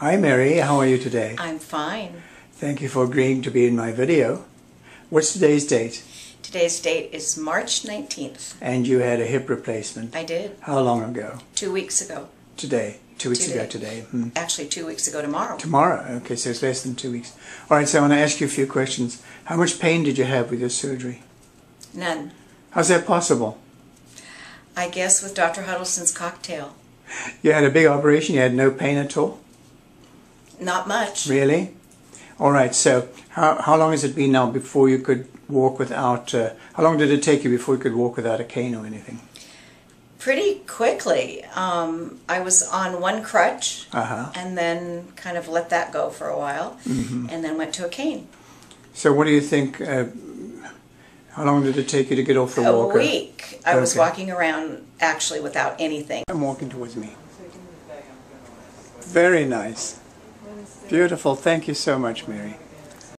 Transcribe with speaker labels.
Speaker 1: Hi Mary, how are you today?
Speaker 2: I'm fine.
Speaker 1: Thank you for agreeing to be in my video. What's today's date?
Speaker 2: Today's date is March 19th.
Speaker 1: And you had a hip replacement.
Speaker 2: I did.
Speaker 1: How long ago?
Speaker 2: Two weeks ago.
Speaker 1: Today. Two weeks
Speaker 2: Today.
Speaker 1: ago today. Hmm.
Speaker 2: Actually, two weeks ago tomorrow.
Speaker 1: Tomorrow. Okay, so it's less than two weeks. All right, so I want to ask you a few questions. How much pain did you have with your surgery?
Speaker 2: None.
Speaker 1: How's that possible?
Speaker 2: I guess with Dr. Huddleston's cocktail.
Speaker 1: You had a big operation, you had no pain at all?
Speaker 2: Not much.
Speaker 1: Really? All right, so how, how long has it been now before you could walk without, uh, how long did it take you before you could walk without a cane or anything?
Speaker 2: Pretty quickly. Um, I was on one crutch
Speaker 1: Uh-huh.
Speaker 2: and then kind of let that go for a while
Speaker 1: Mm-hmm.
Speaker 2: and then went to a cane.
Speaker 1: So what do you think, uh, how long did it take you to get off the
Speaker 2: A
Speaker 1: walker?
Speaker 2: week. I was walking around actually without anything.
Speaker 1: I'm walking towards me. Very nice. Beautiful. Thank you so much, Mary.